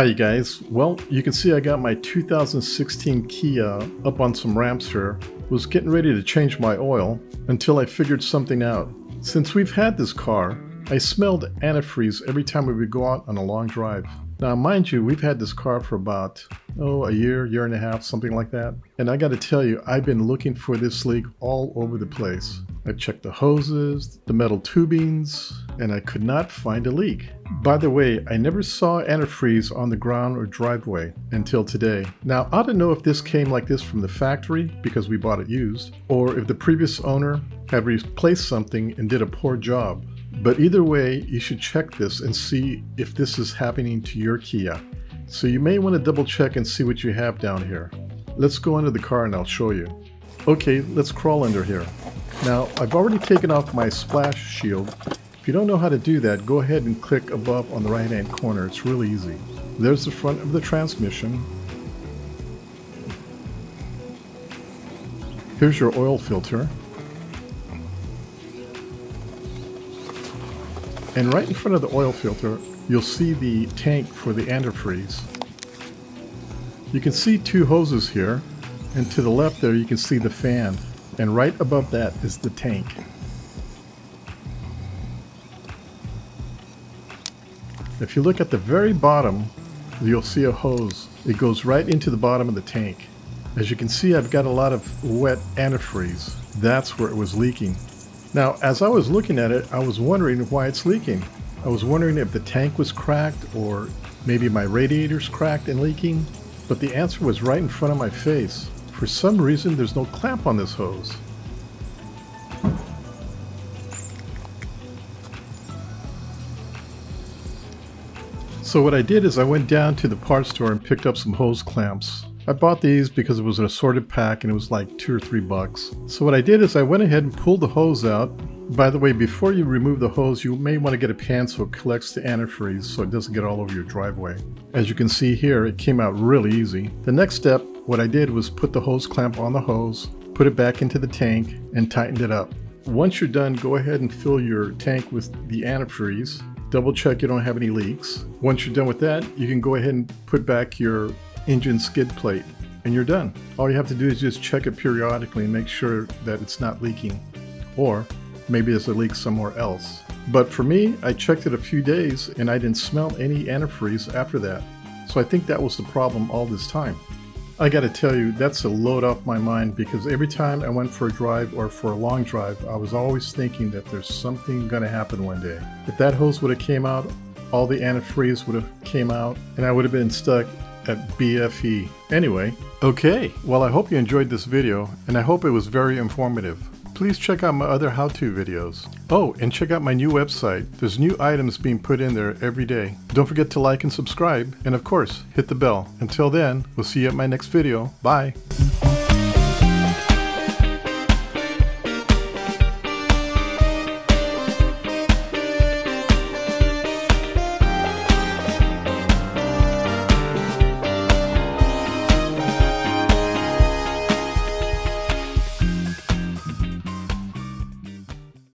Hi you guys. Well, you can see I got my 2016 Kia up on some ramps here. Was getting ready to change my oil until I figured something out. Since we've had this car, I smelled antifreeze every time we would go out on a long drive. Now, mind you, we've had this car for about, oh, a year, year and a half, something like that. And I gotta tell you, I've been looking for this leak all over the place. I checked the hoses, the metal tubings, and I could not find a leak. By the way, I never saw antifreeze on the ground or driveway until today. Now, I don't know if this came like this from the factory because we bought it used, or if the previous owner had replaced something and did a poor job. But either way, you should check this and see if this is happening to your Kia. So you may want to double check and see what you have down here. Let's go under the car and I'll show you. Okay, let's crawl under here. Now, I've already taken off my splash shield. If you don't know how to do that, go ahead and click above on the right hand corner. It's really easy. There's the front of the transmission. Here's your oil filter. And right in front of the oil filter, you'll see the tank for the antifreeze. You can see two hoses here, and to the left there you can see the fan, and right above that is the tank. If you look at the very bottom, you'll see a hose. It goes right into the bottom of the tank. As you can see, I've got a lot of wet antifreeze. That's where it was leaking. Now, as I was looking at it, I was wondering why it's leaking. I was wondering if the tank was cracked or maybe my radiator's cracked and leaking, but the answer was right in front of my face. For some reason, there's no clamp on this hose. So what I did is I went down to the parts store and picked up some hose clamps. I bought these because it was an assorted pack and it was like two or three bucks. So what I did is I went ahead and pulled the hose out. By the way, before you remove the hose, you may want to get a pan so it collects the antifreeze so it doesn't get all over your driveway. As you can see here, it came out really easy. The next step, what I did was put the hose clamp on the hose, put it back into the tank, and tightened it up. Once you're done, go ahead and fill your tank with the antifreeze. Double check you don't have any leaks. Once you're done with that, you can go ahead and put back your engine skid plate and you're done. All you have to do is just check it periodically and make sure that it's not leaking. Or maybe there's a leak somewhere else. But for me, I checked it a few days and I didn't smell any antifreeze after that. So I think that was the problem all this time. I gotta tell you, that's a load off my mind because every time I went for a drive or for a long drive, I was always thinking that there's something gonna happen one day. If that hose would have came out, all the antifreeze would have came out and I would have been stuck at BFE. Anyway, okay, well I hope you enjoyed this video and I hope it was very informative. Please check out my other how-to videos. Oh, and check out my new website. There's new items being put in there every day. Don't forget to like and subscribe, and of course, hit the bell. Until then, we'll see you at my next video. Bye!